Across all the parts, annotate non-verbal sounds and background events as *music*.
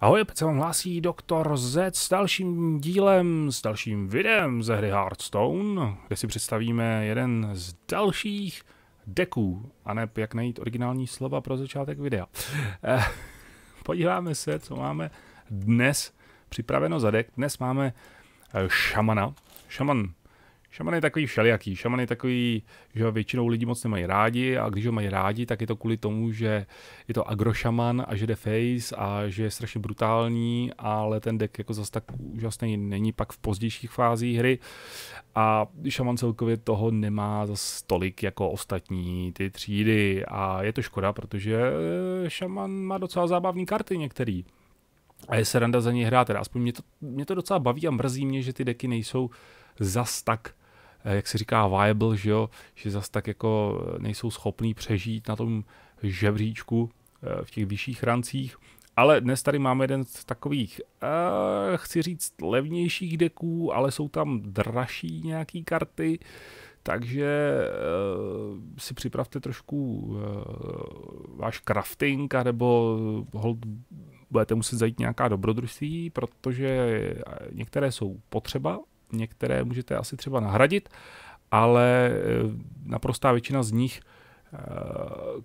Ahoj, opět se vám hlásí doktor Z s dalším dílem, s dalším videem ze hry Hearthstone, kde si představíme jeden z dalších deků, a ne jak najít originální slova pro začátek videa. Eh, podíváme se, co máme dnes připraveno za dek. Dnes máme eh, šamana. Šaman Šaman je takový všelijaký. Šaman je takový, že většinou lidi moc nemají rádi a když ho mají rádi, tak je to kvůli tomu, že je to agrošaman a že jde face a že je strašně brutální, ale ten deck jako zase tak úžasný není pak v pozdějších fázích hry a šaman celkově toho nemá zase tolik jako ostatní ty třídy a je to škoda, protože šaman má docela zábavné karty některý. A je se randa za něj hrát, teda aspoň mě to, mě to docela baví a mrzí mě, že ty deky nejsou zas tak jak se říká, viable, že jo, že zase tak jako nejsou schopní přežít na tom žebříčku eh, v těch vyšších rancích. Ale dnes tady máme jeden z takových, uh, chci říct, levnějších deků, ale jsou tam dražší nějaký karty, takže uh, si připravte trošku uh, váš crafting, nebo hold, budete muset zajít nějaká dobrodružství, protože některé jsou potřeba některé můžete asi třeba nahradit, ale eh, naprostá většina z nich, eh,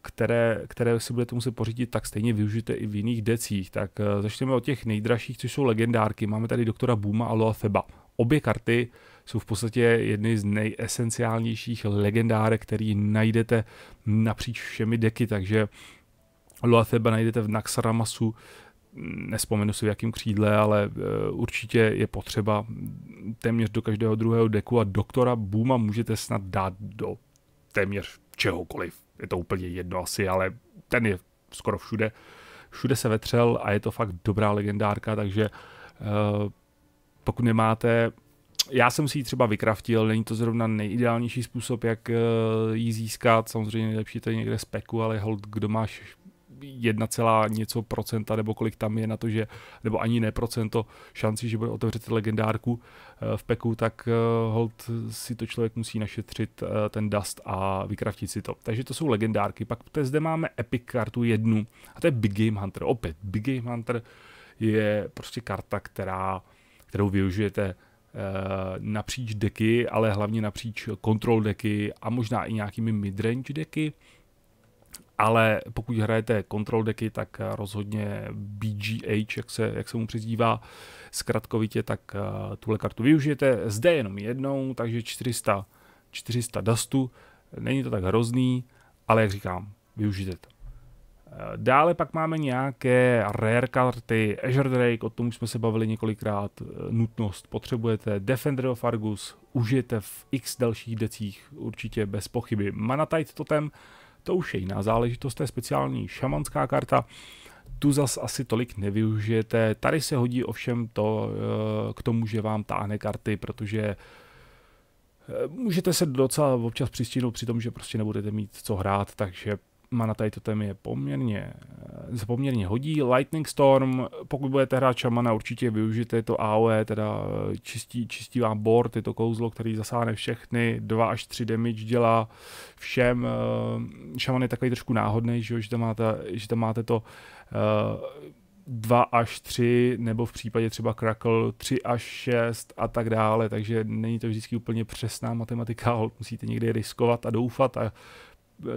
které, které si budete muset pořídit, tak stejně využijete i v jiných decích. Tak eh, začneme od těch nejdražších, což jsou legendárky. Máme tady doktora Buma a Loa Theba. Obě karty jsou v podstatě jedny z nejesenciálnějších legendárek, který najdete napříč všemi deky, takže Loa Theba najdete v Naxaramasu, nespomenu si v jakém křídle, ale určitě je potřeba téměř do každého druhého deku a doktora Booma můžete snad dát do téměř čehokoliv. Je to úplně jedno asi, ale ten je skoro všude. Všude se vetřel a je to fakt dobrá legendárka, takže e, pokud nemáte já jsem si ji třeba vykraftil, není to zrovna nejideálnější způsob, jak e, ji získat, samozřejmě nejlepší to je někde z peku, ale hold, kdo máš jedna celá něco procenta, nebo kolik tam je na to, že, nebo ani ne procento šanci, že bude otevřet legendárku eh, v peku, tak eh, hold si to člověk musí našetřit eh, ten dust a vykraftit si to. Takže to jsou legendárky. Pak zde máme epic kartu jednu a to je Big Game Hunter. Opět Big Game Hunter je prostě karta, která, kterou využijete napříč deky, ale hlavně napříč control deky a možná i nějakými midrange deky ale pokud hrajete control decky, tak rozhodně BGH, jak se, jak se mu přizdívá zkratkovitě, tak uh, tuhle kartu využijete. Zde jenom jednou, takže 400, 400 dustu, není to tak hrozný, ale jak říkám, využijte to. Eh, dále pak máme nějaké rare karty, Azure Drake, o tom už jsme se bavili několikrát, eh, nutnost potřebujete, Defender of Argus, užijete v x dalších decích, určitě bez pochyby. Manatite Totem, to už je jiná záležitost, to je speciální šamanská karta, tu zas asi tolik nevyužijete. Tady se hodí ovšem to eh, k tomu, že vám táhne karty, protože eh, můžete se docela občas přistínout při tom, že prostě nebudete mít co hrát, takže mana tady totem je poměrně, eh, se poměrně hodí. Lightning Storm, pokud budete hrát šamana, určitě využijte to AOE, teda eh, čistí, čistí vám board, je to kouzlo, který zasáhne všechny, 2 až 3 damage dělá všem. Eh, šaman je takový trošku náhodný, že, že, tam máte, že tam máte to 2 až 3, nebo v případě třeba Crackle 3 až 6 a tak dále, takže není to vždycky úplně přesná matematika, musíte někde riskovat a doufat a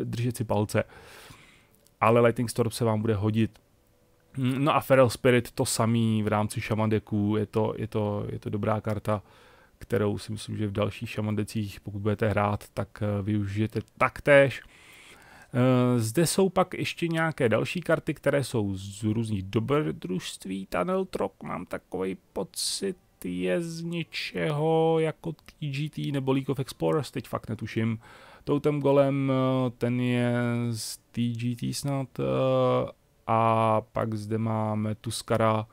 držet si palce. Ale Lightning Storm se vám bude hodit. No a Feral Spirit to samý v rámci šamandeků, je to, je to, je to dobrá karta, kterou si myslím, že v dalších šamandecích, pokud budete hrát, tak eh, využijete taktéž. Eh, zde jsou pak ještě nějaké další karty, které jsou z různých dobrodružství. Tunnel Trok, mám takový pocit, je z něčeho jako TGT nebo League of Explorers, teď fakt netuším. Totem Golem, eh, ten je z TGT snad eh, a pak zde máme Tuskara,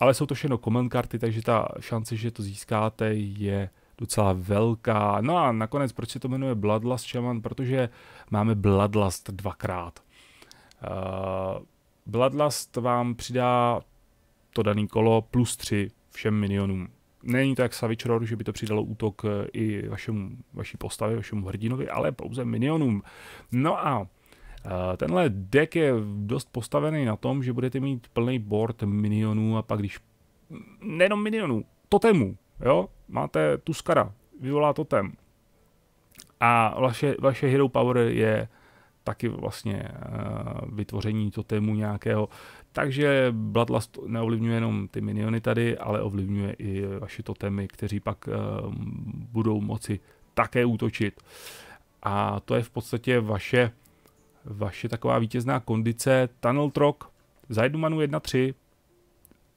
ale jsou to všechno command karty, takže ta šance, že to získáte je docela velká. No a nakonec, proč se to jmenuje Bloodlust Shaman? Protože máme Bloodlust dvakrát. Uh, Bloodlust vám přidá to daný kolo plus 3 všem minionům. Není to jak že by to přidalo útok eh, i vašemu, vaší postavě, vašemu hrdinovi, ale pouze minionům. No a tenhle deck je dost postavený na tom, že budete mít plný board minionů a pak když, nejenom minionů, totemů, jo, máte Tuskara, vyvolá totem a vaše, vaše hero power je taky vlastně uh, vytvoření totému nějakého. Takže Bloodlust neovlivňuje jenom ty miniony tady, ale ovlivňuje i vaše totemy, kteří pak uh, budou moci také útočit. A to je v podstatě vaše, vaše taková vítězná kondice. Tunnel Trok za jednu manu 1-3,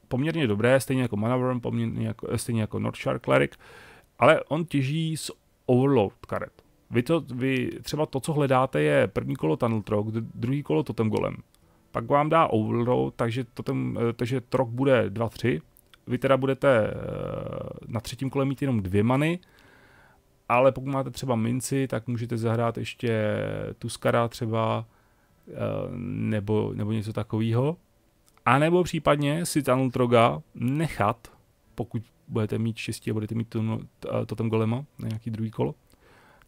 poměrně dobré, stejně jako Manaverm, poměrně jako, stejně jako Northshire Cleric, ale on těží z Overload karet. Vy, to, vy třeba to, co hledáte, je první kolo Tunnel Trok, druhý kolo Totem Golem. Pak vám dá Overload, takže, totem, eh, takže Trok bude 2-3. Vy teda budete eh, na třetím kole mít jenom dvě many, ale pokud máte třeba minci, tak můžete zahrát ještě Tuskara třeba, eh, nebo, nebo něco takového. A nebo případně si Tunnel Troga nechat, pokud budete mít štěstí a budete mít to, Totem Golema na nějaký druhý kolo,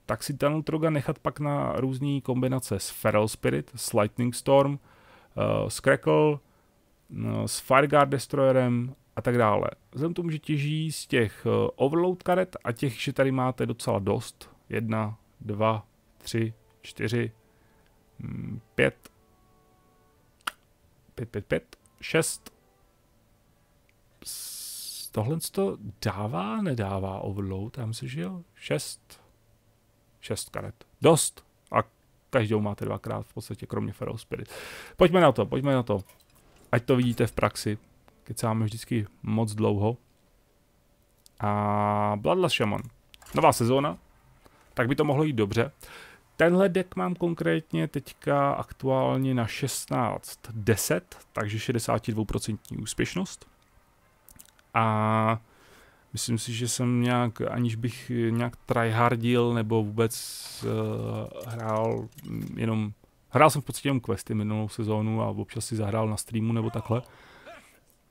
tak si Tunnel Troga nechat pak na různé kombinace s Feral Spirit, s Lightning Storm, s Crackle, uh, s Fireguard Destroyerem a tak dále. Vzhledem tomu, že těží z těch uh, Overload karet a těch, že tady máte docela dost, jedna, dva, tři, čtyři, mm, pět, pět, pět, pět, šest, tohle to dává, nedává overload? Já myslím, že jo. Šest, šest karet. Dost. Každou máte dvakrát v podstatě, kromě Feral Spirit. Pojďme na to, pojďme na to. Ať to vidíte v praxi. Kecáme vždycky moc dlouho. A Bloodless Shaman. Nová sezóna. Tak by to mohlo jít dobře. Tenhle deck mám konkrétně teďka aktuálně na 16.10, takže 62% úspěšnost. A Myslím si, že jsem nějak, aniž bych nějak tryhardil nebo vůbec uh, hrál jenom, hrál jsem v podstatě jenom questy minulou sezónu a občas si zahrál na streamu nebo takhle.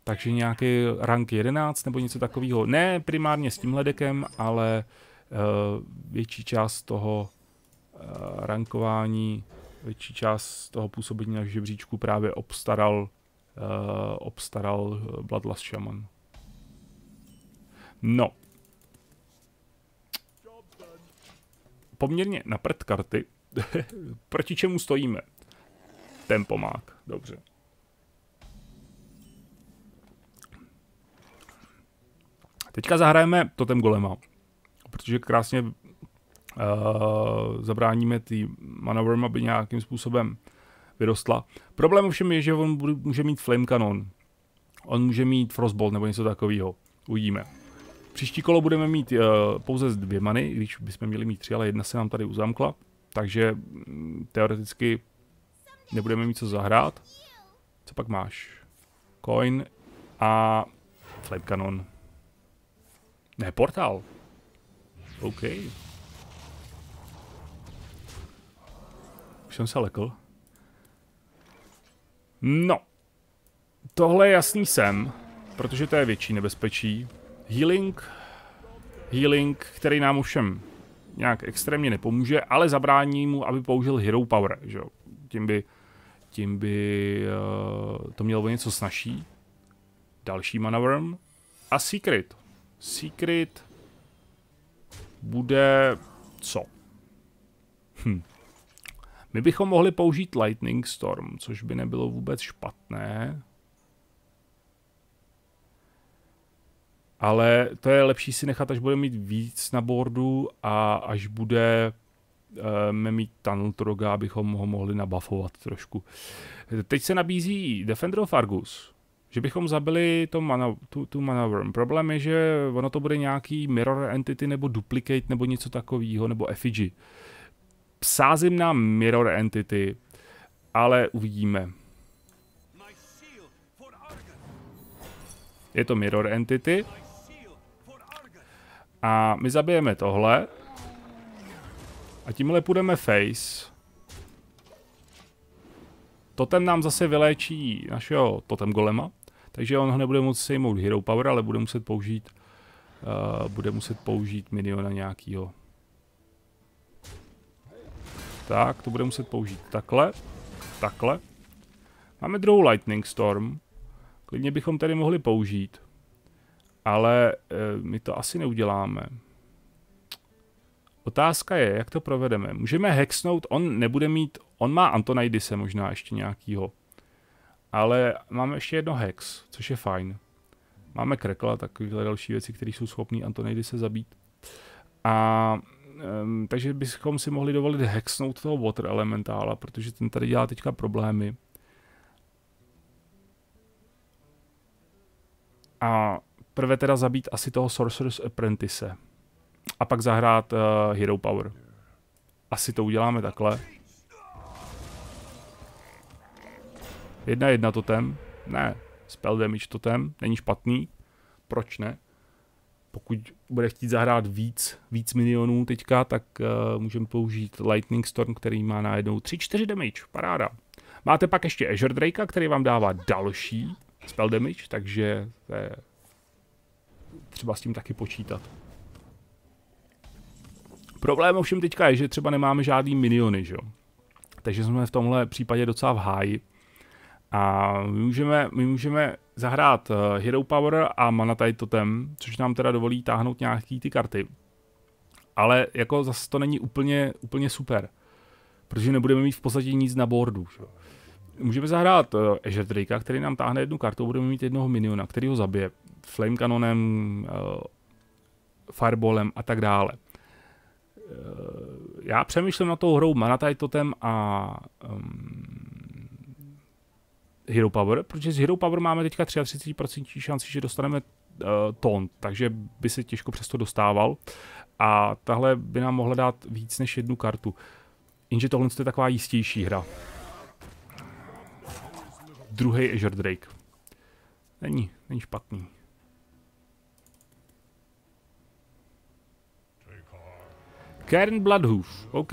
Takže nějaký rank 11 nebo něco takového. Ne primárně s tímhle dekem, ale uh, větší část toho uh, rankování, větší část toho působení na žebříčku právě obstaral, uh, obstaral Bloodlust Shaman. No. Poměrně na prd karty. *laughs* Proti čemu stojíme? Tempomák. Dobře. Teďka zahrajeme Totem Golema, protože krásně uh, zabráníme ty manovrem, aby nějakým způsobem vyrostla. Problém ovšem je, že on může mít Flame Cannon. On může mít Frostbolt nebo něco takového. Uvidíme. Příští kolo budeme mít uh, pouze z dvě many, když bychom měli mít tři, ale jedna se nám tady uzamkla. Takže mm, teoreticky nebudeme mít co zahrát. Co pak máš? Coin a Flame Cannon. Ne, portál. OK. Už jsem se lekl. No. Tohle je jasný sem, protože to je větší nebezpečí. Healing, healing, který nám všem nějak extrémně nepomůže, ale zabrání mu, aby použil hero power, že Tím by, tím by uh, to mělo něco snažší. Další mana worm. A secret. Secret bude co? Hm. My bychom mohli použít Lightning Storm, což by nebylo vůbec špatné. Ale to je lepší si nechat, až bude mít víc na boardu a až bude uh, mít Tunnel Troga, abychom ho mohli nabafovat trošku. Teď se nabízí Defender of Argus, že bychom zabili to mana, tu, tu mana worm. Problém je, že ono to bude nějaký mirror entity nebo duplicate nebo něco takového, nebo effigy. Sázím na mirror entity, ale uvidíme. Je to mirror entity. A my zabijeme tohle. A tímhle půjdeme face. Totem nám zase vyléčí našeho totem golema. Takže on ho nebude moct sejmout hero power, ale bude muset použít uh, bude muset použít miniona nějakýho. Tak, to bude muset použít takhle. takhle. Máme druhou Lightning Storm. Klidně bychom tady mohli použít. Ale e, my to asi neuděláme. Otázka je, jak to provedeme. Můžeme hexnout, on nebude mít, on má Antonijdise možná ještě nějakýho. Ale máme ještě jedno hex, což je fajn. Máme krekla takovéhle další věci, které jsou schopné Antonijdise zabít. A um, takže bychom si mohli dovolit hexnout toho Water Elementála, protože ten tady dělá teďka problémy. A prvé teda zabít asi toho Sorcerer's Apprentice. A pak zahrát uh, Hero Power. Asi to uděláme takhle. Jedna jedna totem. Ne, spell damage totem. Není špatný. Proč ne? Pokud bude chtít zahrát víc, víc milionů teďka, tak uh, můžeme použít Lightning Storm, který má najednou 3-4 damage. Paráda. Máte pak ještě Azure Drakea, který vám dává další spell damage, takže to je třeba s tím taky počítat. Problém ovšem teďka je, že třeba nemáme žádný miniony, že jo. Takže jsme v tomhle případě docela v háji. A my můžeme, my můžeme zahrát uh, Hero Power a Mana Tide Totem, což nám teda dovolí táhnout nějaký ty karty. Ale jako zase to není úplně, úplně super. Protože nebudeme mít v podstatě nic na boardu. Že? Můžeme zahrát uh, Azure Drakea, který nám táhne jednu kartu, budeme mít jednoho miniona, který ho zabije. Flame Canonem, uh, Fireballem a tak dále. Uh, já přemýšlím na tou hrou Mana Totem a um, Hero Power, protože s Hero Power máme teďka 33% šanci, že dostaneme uh, taunt, takže by se těžko přesto dostával a tahle by nám mohla dát víc než jednu kartu. Jenže tohle je taková jistější hra. Druhý Azure Drake. Není, není špatný. Karen Bloodhoof, OK.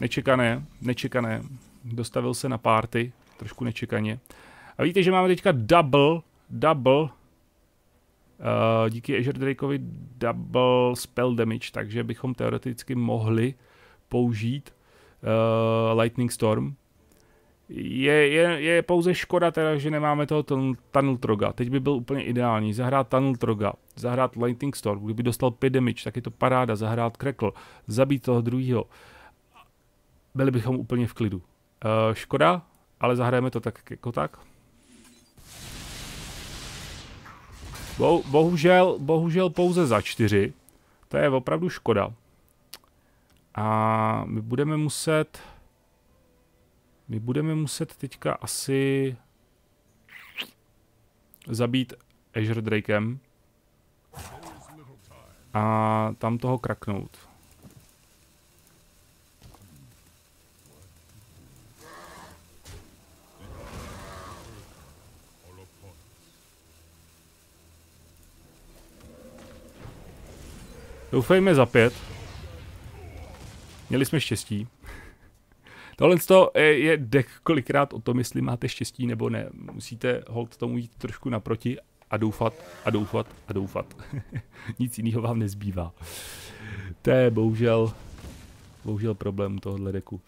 Nečekané, nečekané. Dostavil se na party, trošku nečekaně. A víte, že máme teďka double, double, uh, díky Azure Drakeovi double spell damage, takže bychom teoreticky mohli použít uh, Lightning Storm. Je, je, je pouze škoda teda, že nemáme toho Tunnel Troga. Teď by byl úplně ideální. Zahrát Tunnel Troga, zahrát Lightning Storm, kdyby dostal 5 damage, tak je to paráda. Zahrát Crackle, zabít toho druhého. Byli bychom úplně v klidu. Uh, škoda, ale zahrajeme to tak jako tak. Bo, bohužel, bohužel pouze za čtyři. To je opravdu škoda. A my budeme muset... My budeme muset teďka asi zabít Azure Drakem a tam toho kraknout. Doufejme za pět. Měli jsme štěstí. Tohle je, je deck kolikrát o tom, jestli máte štěstí nebo ne. Musíte hold tomu jít trošku naproti a doufat a doufat a doufat. *laughs* Nic jiného vám nezbývá. To je bohužel, bohužel problém tohohle deku.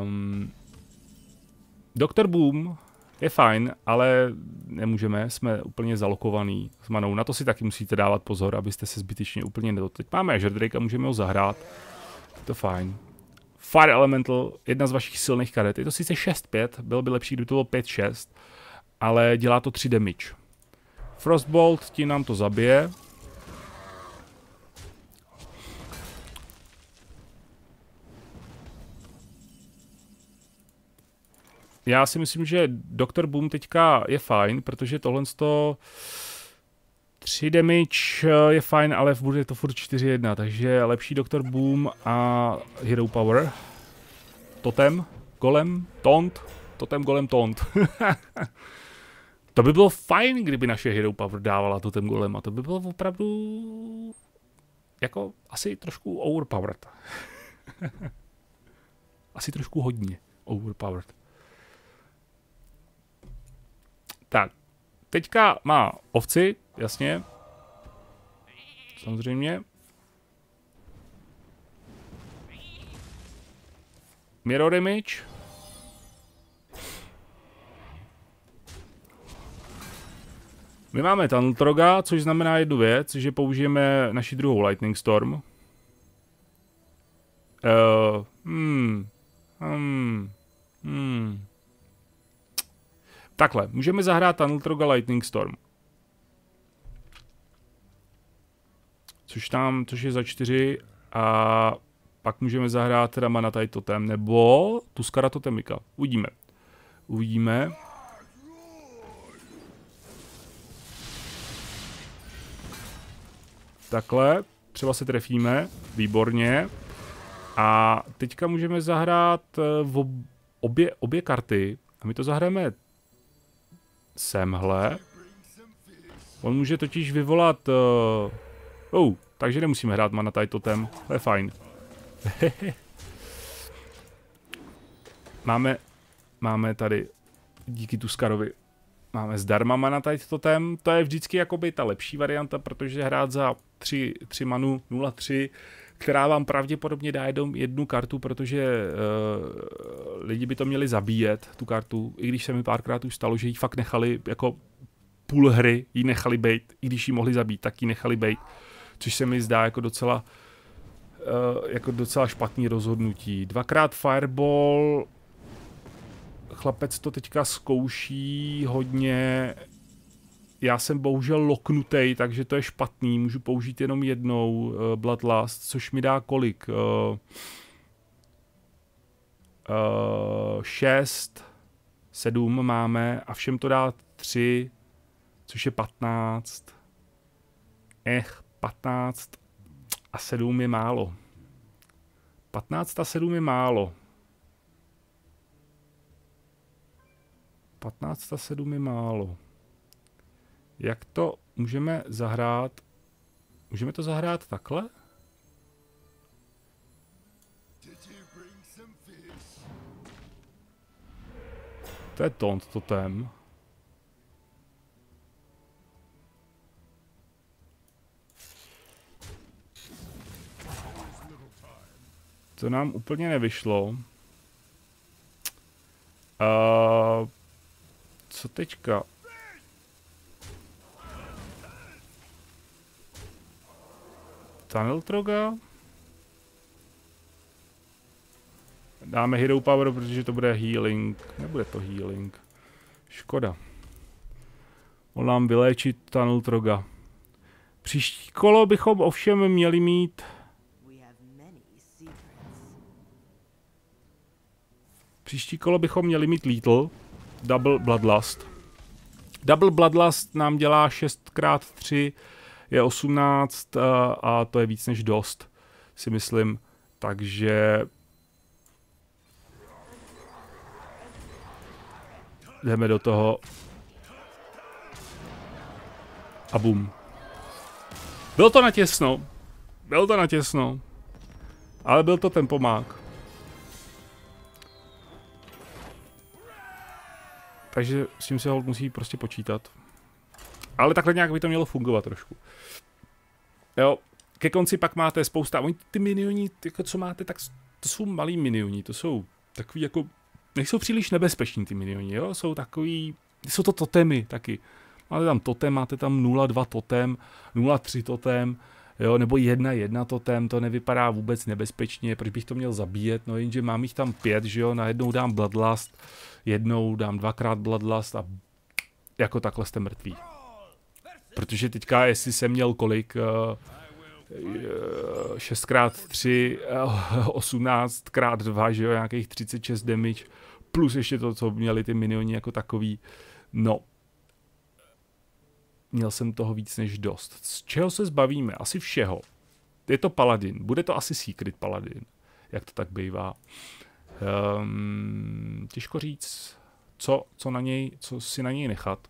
Um, Dr. Boom je fajn, ale nemůžeme, jsme úplně zalokovaný s manou. Na to si taky musíte dávat pozor, abyste se zbytečně úplně nedotli. Máme Azure Drake a můžeme ho zahrát. Je to fajn. Fire Elemental, jedna z vašich silných karet. Je to sice 6-5, bylo by lepší, kdyby to bylo 5-6, ale dělá to 3 damage. Frostbolt, tím nám to zabije. já si myslím, že Dr. Boom teďka je fajn, protože tohle to 3 damage je fajn, ale bude to furt 4-1, takže lepší Dr. Boom a Hero Power. Totem, Golem, Taunt, Totem, Golem, Taunt. *laughs* to by bylo fajn, kdyby naše Hero Power dávala Totem Golem a to by bylo opravdu jako asi trošku overpowered. *laughs* asi trošku hodně overpowered. Tak, teďka má ovci, jasně. Samozřejmě. Mirror image. My máme Tantroga, což znamená jednu věc, že použijeme naši druhou Lightning Storm. Uh, hmm. Hmm. Hmm. Takhle, můžeme zahrát Tantroga Lightning Storm. Což tam, což je za čtyři a pak můžeme zahrát teda Manatai Totem, nebo Tuskara Totemika. Uvidíme. Uvidíme. Takhle, třeba se trefíme, výborně. A teďka můžeme zahrát eh, obě, obě karty. A my to zahrajeme semhle. On může totiž vyvolat... Uh, oh, takže nemusíme hrát mana totem, to je fajn. *laughs* máme, máme tady díky Tuskarovi máme zdarma mana totem, to je vždycky jakoby ta lepší varianta, protože hrát za 3, 3 manu 0-3, která vám pravděpodobně dá jednou jednu kartu, protože uh, lidi by to měli zabíjet, tu kartu, i když se mi párkrát už stalo, že ji fakt nechali jako půl hry, ji nechali bejt, i když ji mohli zabít, tak ji nechali bejt, což se mi zdá jako docela uh, jako docela špatný rozhodnutí. Dvakrát Fireball, chlapec to teďka zkouší hodně, já jsem bohužel loknutý, takže to je špatný, můžu použít jenom jednou uh, Bloodlust, což mi dá kolik? Uh, uh, 6, 7 máme a všem to dá 3, což je 15. Ech, 15 a 7 je málo. 15 a 7 je málo. 15 a 7 je málo. Jak to můžeme zahrát? Můžeme to zahrát takhle? To je tont totem. To nám úplně nevyšlo. Uh, co teďka? Tunnel Troga. Dáme Hero Power, protože to bude healing. Nebude to healing. Škoda. On nám vyléčit Tunnel Troga. Příští kolo bychom ovšem měli mít... Příští kolo bychom měli mít Lethal. Double Bloodlust. Double Bloodlust nám dělá 6x3 je 18 a, a to je víc než dost, si myslím. Takže jdeme do toho. A bum. Byl to natěsno. Byl to natěsno. Ale byl to ten pomák. Takže s tím se hold musí prostě počítat. Ale takhle nějak by to mělo fungovat trošku. Jo, ke konci pak máte spousta, oni ty minioni, jako co máte, tak to jsou malí minioni, to jsou takový jako, nejsou příliš nebezpeční ty minioni, jo, jsou takový, jsou to totemy taky. Máte tam totem, máte tam 0,2 totem, 0,3 totem, jo, nebo 1,1 totem, to nevypadá vůbec nebezpečně, proč bych to měl zabíjet, no jenže mám jich tam pět, že jo, najednou dám Bloodlust, jednou dám dvakrát Bloodlust a jako takhle jste mrtví. Protože teďka, jestli jsem měl kolik, 6x3, 18x2, že jo, nějakých 36 damage, plus ještě to, co měli ty minioni jako takový, no, měl jsem toho víc než dost. Z čeho se zbavíme? Asi všeho. Je to paladin, bude to asi secret paladin, jak to tak bývá. Um, těžko říct, co, co, na něj, co si na něj nechat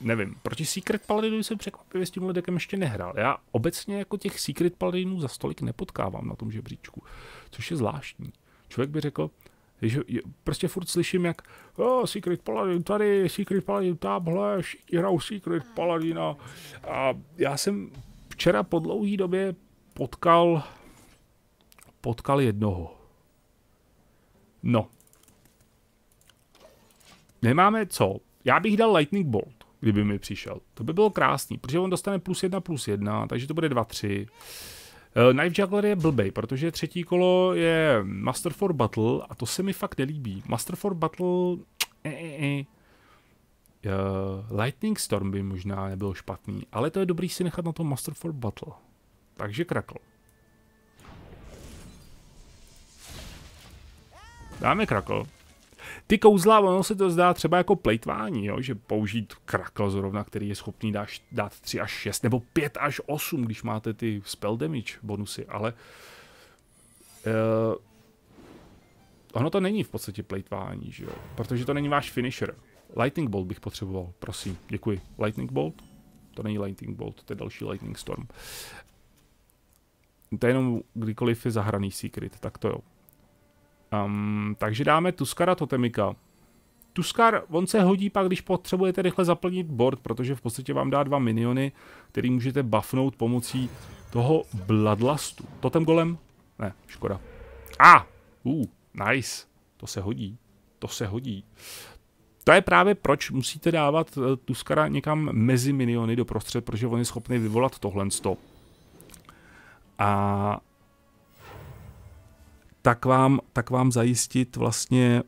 nevím, proti Secret Paladinu jsem překvapivě s tímhle dekem ještě nehrál. Já obecně jako těch Secret Paladinů za stolik nepotkávám na tom žebříčku, což je zvláštní. Člověk by řekl, že prostě furt slyším, jak oh, Secret Paladin tady, Secret Paladin tamhle, všichni hrajou Secret Paladina. A já jsem včera po dlouhé době potkal potkal jednoho. No. Nemáme co. Já bych dal Lightning Bolt. kdyby mi přišel. To by bylo krásný, protože on dostane plus jedna plus jedna, takže to bude dva tři. Uh, Knife Juggler je blbej, protože třetí kolo je Master for Battle a to se mi fakt nelíbí. Master for Battle... Eh, eh, eh. Uh, Lightning Storm by možná nebyl špatný, ale to je dobrý si nechat na to Master for Battle. Takže krakl. Dáme krakl. Ty kouzla, ono se to zdá třeba jako plejtvání, jo? že použít krakl zrovna, který je schopný dát, dát 3 až 6, nebo 5 až 8, když máte ty spell damage bonusy, ale uh, ono to není v podstatě plejtvání, že jo? protože to není váš finisher. Lightning Bolt bych potřeboval, prosím, děkuji. Lightning Bolt? To není Lightning Bolt, to je další Lightning Storm. To je jenom kdykoliv je zahraný secret, tak to jo. Um, takže dáme Tuskara Totemika. Tuskar, on se hodí pak, když potřebujete rychle zaplnit board, protože v podstatě vám dá dva miniony, který můžete buffnout pomocí toho Bloodlustu. Totem golem? Ne, škoda. A! Ah, uh, nice. To se hodí. To se hodí. To je právě proč musíte dávat uh, Tuskara někam mezi miniony do prostřed, protože on je schopný vyvolat tohle stop. A tak vám, tak vám zajistit vlastně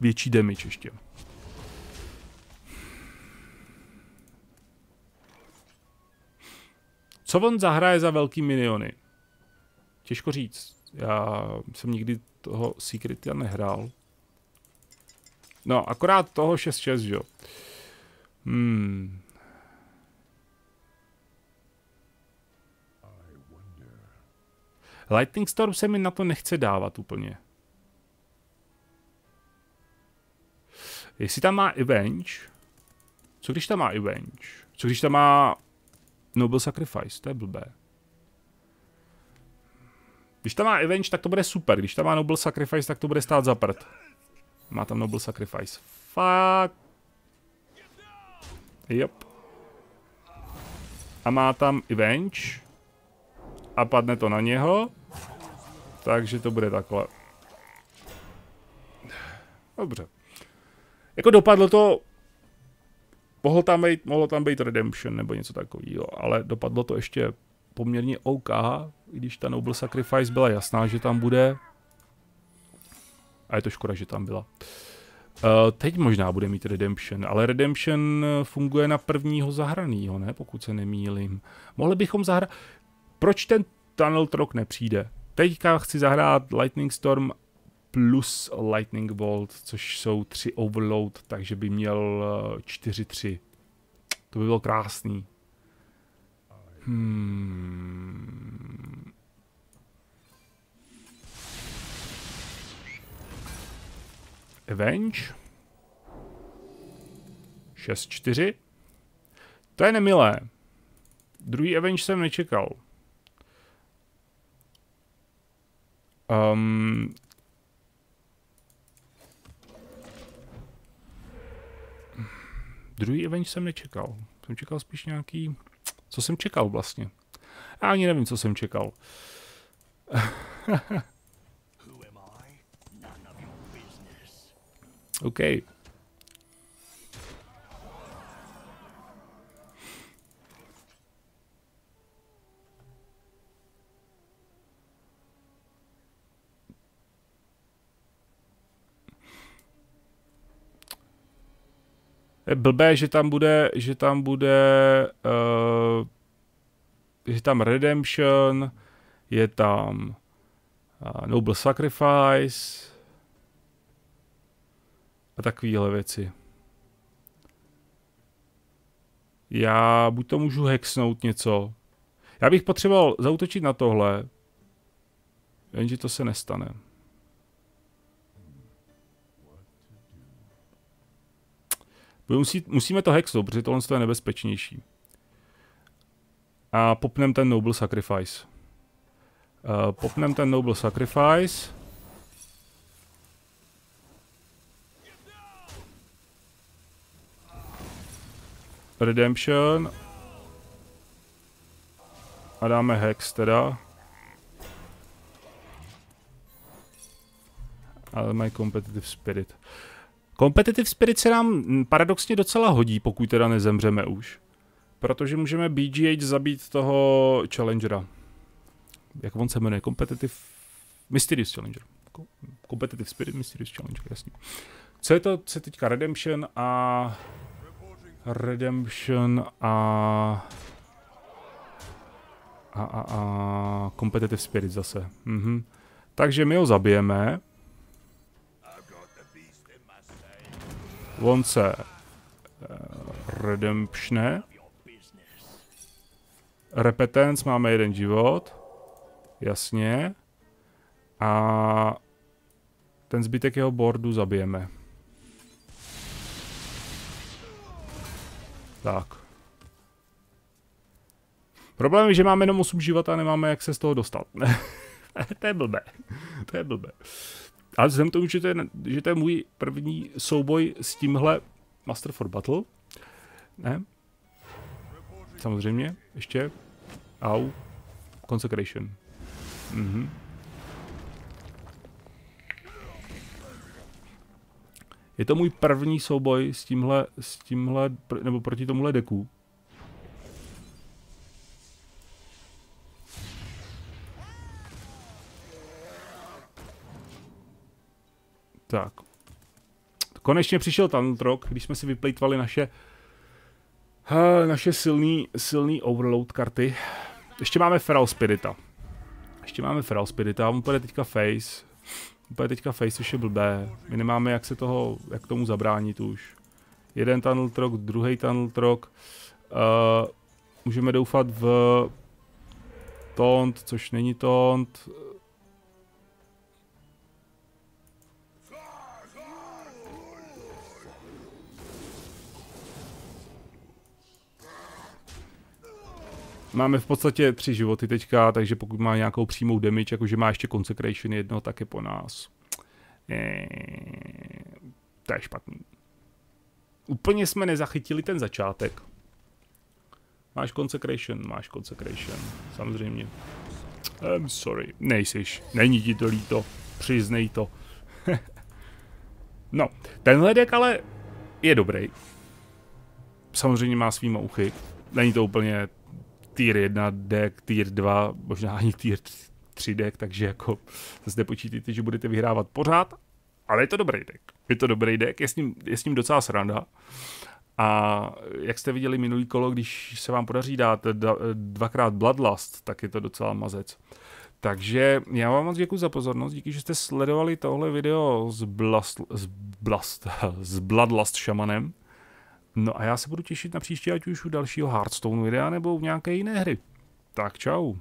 větší damage ještě. Co on zahraje za velký miniony? Těžko říct. Já jsem nikdy toho Secreta nehrál. No, akorát toho 6-6, jo. Hmm. Lightning Storm se mi na to nechce dávat úplně. Jestli tam má Avenge, co když tam má Avenge? Co když tam má Noble Sacrifice? To je blbé. Když tam má Avenge, tak to bude super. Když tam má Noble Sacrifice, tak to bude stát za prd. Má tam Noble Sacrifice. Fuck. Yep. A má tam Avenge. A padne to na něho. Takže to bude takhle. Dobře. Jako dopadlo to... Mohl tam být, mohlo tam být Redemption nebo něco takového, ale dopadlo to ještě poměrně OK, i když ta Noble Sacrifice byla jasná, že tam bude. A je to škoda, že tam byla. Uh, teď možná bude mít Redemption, ale Redemption funguje na prvního zahranýho, ne? Pokud se nemýlím. Mohli bychom zahrát... Proč ten Tunnel Trok nepřijde? Teďka chci zahrát Lightning Storm plus Lightning Bolt, což jsou tři overload, takže by měl 4-3. Eh, to by bylo krásný. Hmm. Avenge. 6-4. To je nemilé. Druhý Avenge jsem nečekal. Um, druhý event jsem nečekal. Jsem čekal spíš nějaký... Co jsem čekal vlastně? Já ani nevím, co jsem čekal. *laughs* OK. Blbé, že tam bude, že tam bude, uh, že tam Redemption, je tam uh, Noble Sacrifice a takovéhle věci. Já buď to můžu hexnout něco. Já bych potřeboval zautočit na tohle, jenže to se nestane. Musí, musíme to hexnout, protože tohle je nebezpečnější. A popnem ten Noble Sacrifice. Uh, popnem ten Noble Sacrifice. Redemption. A dáme Hex teda. Ale mají Competitive Spirit. Competitive Spirit se nám paradoxně docela hodí, pokud teda nezemřeme už. Protože můžeme BGH zabít toho Challengera. Jak on se jmenuje? Competitive... Mysterious Challenger. Competitive Spirit, Mysterious Challenger, jasně. Co je to, co je teďka Redemption a... Redemption a... A, a, a Competitive Spirit zase. Mhm. Takže my ho zabijeme. On se uh, redemptione. Repetence máme jeden život. Jasně. A ten zbytek jeho boardu zabijeme. Tak. Problém je, že máme jenom 8 života a nemáme jak se z toho dostat. *laughs* to je blbé. to je blbé. Ale vzhledem tomu, že to, je, že to je můj první souboj s tímhle Master for Battle. Ne? Samozřejmě, ještě. Au. Consecration. Mhm. Je to můj první souboj s tímhle, s tímhle, nebo proti tomuhle deku. Tak. Konečně přišel rok, když jsme si vyplejtvali naše naše silný, silný overload karty. Ještě máme Feral Spirita. Ještě máme Feral Spirita, on půjde teďka face. Úplně teďka face už je blbé. My nemáme jak se toho, jak tomu zabránit už. Jeden tunnel trok, druhý tunnel trok. Uh, můžeme doufat v taunt, což není taunt. Máme v podstatě tři životy teďka, takže pokud má nějakou přímou damage, jakože má ještě Consecration jedno, tak je po nás. Eee, to je špatný. Úplně jsme nezachytili ten začátek. Máš Consecration, máš Consecration, samozřejmě. I'm sorry, nejsiš, není ti to líto, přiznej to. *laughs* no, tenhle deck ale je dobrý. Samozřejmě má svý mouchy. Není to úplně tier 1 deck, tier 2, možná ani tier 3 deck, takže jako zde počítejte, že budete vyhrávat pořád, ale je to dobrý deck. Je to dobrý deck, je s ním, je s ním docela sranda. A jak jste viděli minulý kolo, když se vám podaří dát dvakrát Bloodlust, tak je to docela mazec. Takže já vám moc děkuji za pozornost, díky, že jste sledovali tohle video s, Blast, s, Blast, *laughs* s Bloodlust šamanem. No a já se budu těšit na příště, ať už u dalšího Hearthstone videa nebo u nějaké jiné hry. Tak čau.